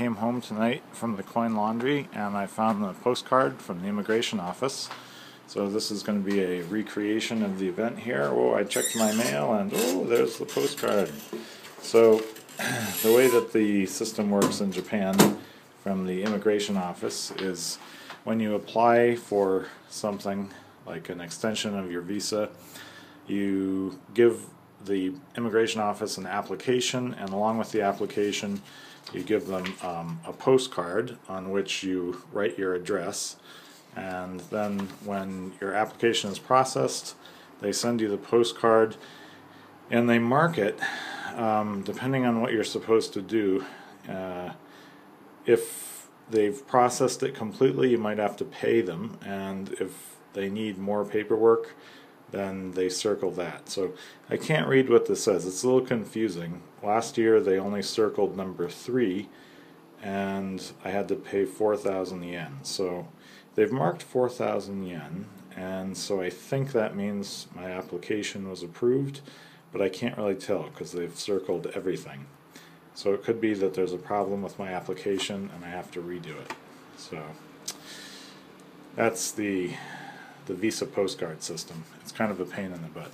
Came home tonight from the coin laundry and I found the postcard from the immigration office. So this is going to be a recreation of the event here. Oh, I checked my mail and oh, there's the postcard. So the way that the system works in Japan from the immigration office is when you apply for something like an extension of your visa, you give the immigration office an application, and along with the application, you give them um, a postcard on which you write your address. And then, when your application is processed, they send you the postcard and they mark it um, depending on what you're supposed to do. Uh, if they've processed it completely, you might have to pay them, and if they need more paperwork, then they circle that. So I can't read what this says. It's a little confusing. Last year they only circled number three, and I had to pay 4,000 yen. So they've marked 4,000 yen, and so I think that means my application was approved, but I can't really tell because they've circled everything. So it could be that there's a problem with my application and I have to redo it. So that's the the Visa postcard system. It's kind of a pain in the butt.